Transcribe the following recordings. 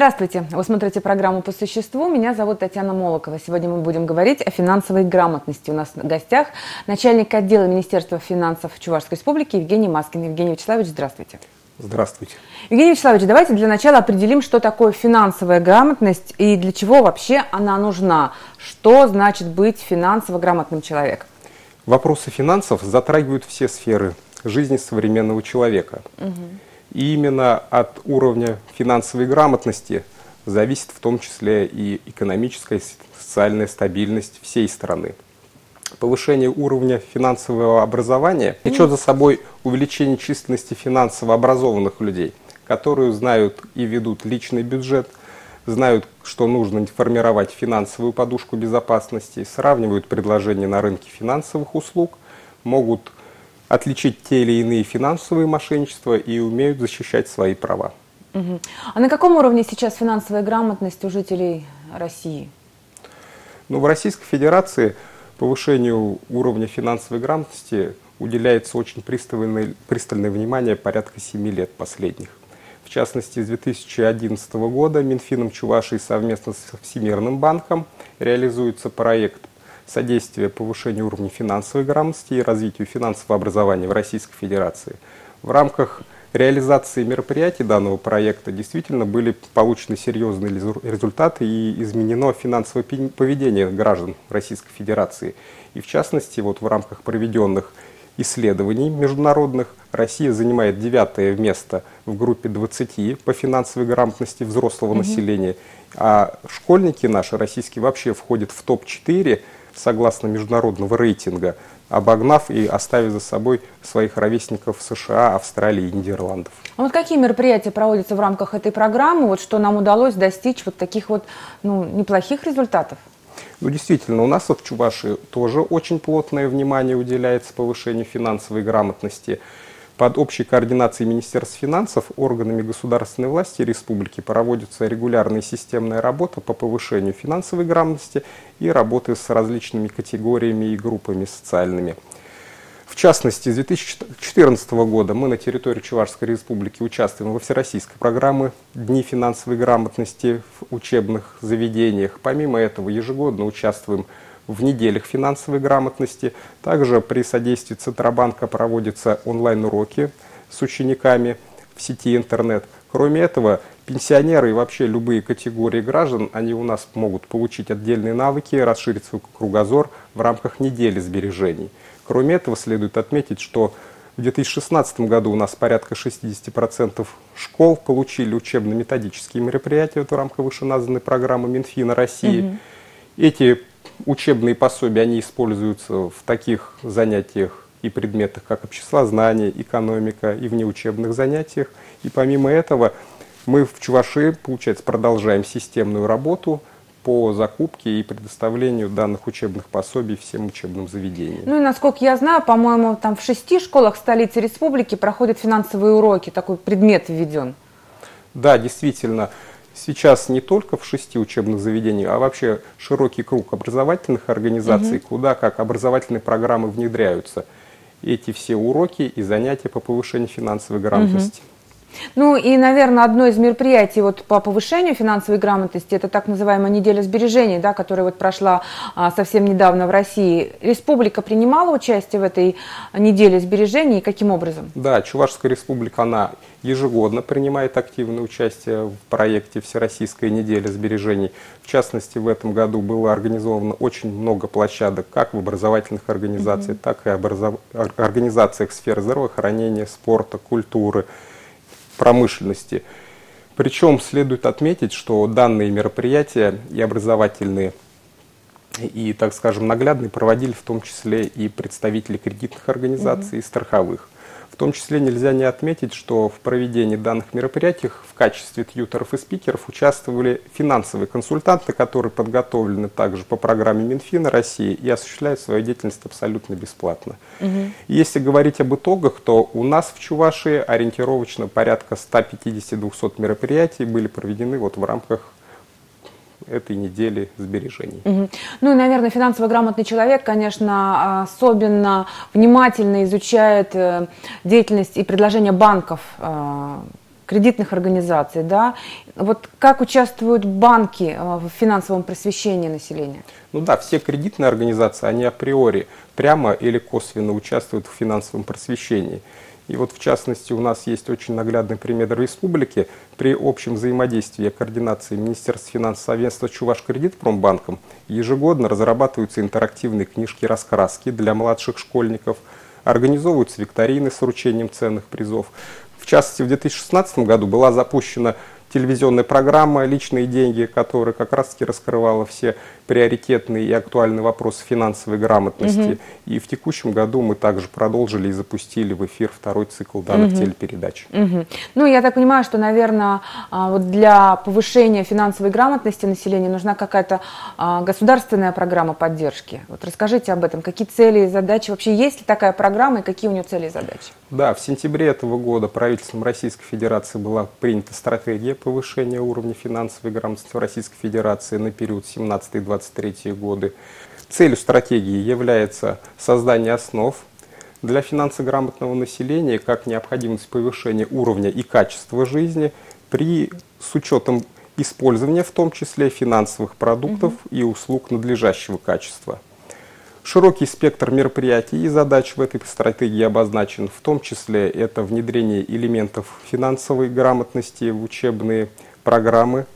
Здравствуйте! Вы смотрите программу «По существу». Меня зовут Татьяна Молокова. Сегодня мы будем говорить о финансовой грамотности. У нас в гостях начальник отдела Министерства финансов Чувашской Республики Евгений Маскин. Евгений Вячеславович, здравствуйте. Здравствуйте. Евгений Вячеславович, давайте для начала определим, что такое финансовая грамотность и для чего вообще она нужна. Что значит быть финансово грамотным человеком? Вопросы финансов затрагивают все сферы жизни современного человека. Угу. И именно от уровня финансовой грамотности зависит в том числе и экономическая и социальная стабильность всей страны. Повышение уровня финансового образования влечет за собой увеличение численности финансово образованных людей, которые знают и ведут личный бюджет, знают, что нужно формировать финансовую подушку безопасности, сравнивают предложения на рынке финансовых услуг, могут отличить те или иные финансовые мошенничества и умеют защищать свои права. Угу. А на каком уровне сейчас финансовая грамотность у жителей России? Ну, в Российской Федерации повышению уровня финансовой грамотности уделяется очень пристальное, пристальное внимание порядка 7 лет последних. В частности, с 2011 года Минфином Чувашии совместно с Всемирным банком реализуется проект содействие повышению уровня финансовой грамотности и развитию финансового образования в Российской Федерации. В рамках реализации мероприятий данного проекта действительно были получены серьезные результаты и изменено финансовое поведение граждан Российской Федерации. И в частности, вот в рамках проведенных исследований международных Россия занимает девятое место в группе 20 по финансовой грамотности взрослого mm-hmm. населения, а школьники наши российские вообще входят в топ-4 согласно международного рейтинга, обогнав и оставив за собой своих ровесников США, Австралии и Нидерландов. А вот какие мероприятия проводятся в рамках этой программы, вот что нам удалось достичь вот таких вот ну, неплохих результатов? Ну, действительно, у нас вот в Чувашии тоже очень плотное внимание уделяется повышению финансовой грамотности. Под общей координацией Министерства финансов органами государственной власти республики проводится регулярная системная работа по повышению финансовой грамотности и работы с различными категориями и группами социальными. В частности, с 2014 года мы на территории Чувашской республики участвуем во всероссийской программе «Дни финансовой грамотности» в учебных заведениях. Помимо этого, ежегодно участвуем в в неделях финансовой грамотности. Также при содействии Центробанка проводятся онлайн-уроки с учениками в сети интернет. Кроме этого, пенсионеры и вообще любые категории граждан, они у нас могут получить отдельные навыки, расширить свой кругозор в рамках недели сбережений. Кроме этого, следует отметить, что в 2016 году у нас порядка 60% школ получили учебно-методические мероприятия в рамках вышеназванной программы Минфина России. Угу. Эти учебные пособия, они используются в таких занятиях и предметах, как обществознание, экономика и внеучебных занятиях. И помимо этого мы в Чуваши, получается, продолжаем системную работу по закупке и предоставлению данных учебных пособий всем учебным заведениям. Ну и насколько я знаю, по-моему, там в шести школах столицы республики проходят финансовые уроки, такой предмет введен. Да, действительно сейчас не только в шести учебных заведениях, а вообще широкий круг образовательных организаций, угу. куда как образовательные программы внедряются. Эти все уроки и занятия по повышению финансовой грамотности. Угу. Ну и, наверное, одно из мероприятий вот по повышению финансовой грамотности, это так называемая неделя сбережений, да, которая вот прошла а, совсем недавно в России. Республика принимала участие в этой неделе сбережений и каким образом? Да, Чувашская республика, она ежегодно принимает активное участие в проекте Всероссийская неделя сбережений. В частности, в этом году было организовано очень много площадок, как в образовательных организациях, mm-hmm. так и образов... организациях сферы здравоохранения, спорта, культуры, промышленности. Причем следует отметить, что данные мероприятия и образовательные, и, так скажем, наглядные проводили в том числе и представители кредитных организаций mm-hmm. и страховых том числе нельзя не отметить, что в проведении данных мероприятий в качестве тьютеров и спикеров участвовали финансовые консультанты, которые подготовлены также по программе Минфина России и осуществляют свою деятельность абсолютно бесплатно. Угу. Если говорить об итогах, то у нас в Чувашии ориентировочно порядка 150-200 мероприятий были проведены вот в рамках этой недели сбережений. Угу. Ну и, наверное, финансово грамотный человек, конечно, особенно внимательно изучает э, деятельность и предложения банков э, кредитных организаций, да, вот как участвуют банки в финансовом просвещении населения? Ну да, все кредитные организации, они априори прямо или косвенно участвуют в финансовом просвещении. И вот в частности у нас есть очень наглядный пример республики. При общем взаимодействии и координации Министерства финансов совместно с Чуваш Кредитпромбанком ежегодно разрабатываются интерактивные книжки-раскраски для младших школьников, организовываются викторины с вручением ценных призов. В частности, в 2016 году была запущена телевизионная программа «Личные деньги», которая как раз-таки раскрывала все приоритетные и актуальные вопросы финансовой грамотности. Угу. И в текущем году мы также продолжили и запустили в эфир второй цикл данных угу. телепередач. Угу. Ну, я так понимаю, что, наверное, а, вот для повышения финансовой грамотности населения нужна какая-то а, государственная программа поддержки. Вот расскажите об этом. Какие цели и задачи? Вообще есть ли такая программа и какие у нее цели и задачи? Да, в сентябре этого года правительством Российской Федерации была принята стратегия повышения уровня финансовой грамотности в Российской Федерации на период 17-23 годы. Целью стратегии является создание основ для финансограмотного населения как необходимость повышения уровня и качества жизни при, с учетом использования в том числе финансовых продуктов угу. и услуг надлежащего качества – Широкий спектр мероприятий и задач в этой стратегии обозначен, в том числе это внедрение элементов финансовой грамотности в учебные программы.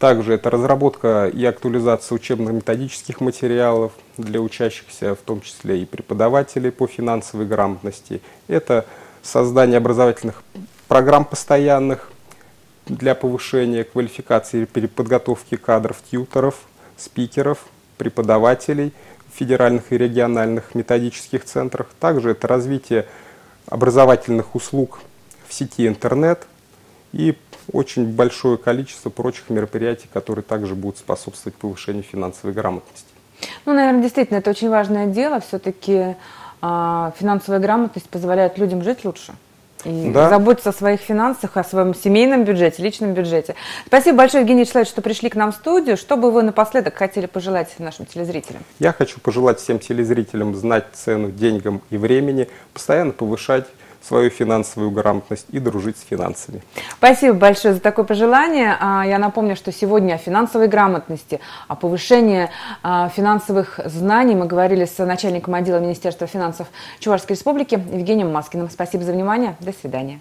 Также это разработка и актуализация учебно-методических материалов для учащихся, в том числе и преподавателей по финансовой грамотности. Это создание образовательных программ постоянных для повышения квалификации и подготовки кадров, тьюторов, спикеров, преподавателей – федеральных и региональных методических центрах. Также это развитие образовательных услуг в сети интернет и очень большое количество прочих мероприятий, которые также будут способствовать повышению финансовой грамотности. Ну, наверное, действительно, это очень важное дело. Все-таки э, финансовая грамотность позволяет людям жить лучше и да. заботиться о своих финансах, о своем семейном бюджете, личном бюджете. Спасибо большое, Евгений Вячеславович, что пришли к нам в студию. Что бы вы напоследок хотели пожелать нашим телезрителям? Я хочу пожелать всем телезрителям знать цену деньгам и времени, постоянно повышать свою финансовую грамотность и дружить с финансами. Спасибо большое за такое пожелание. А, я напомню, что сегодня о финансовой грамотности, о повышении а, финансовых знаний мы говорили с начальником отдела Министерства финансов Чувашской Республики Евгением Маскиным. Спасибо за внимание. До свидания.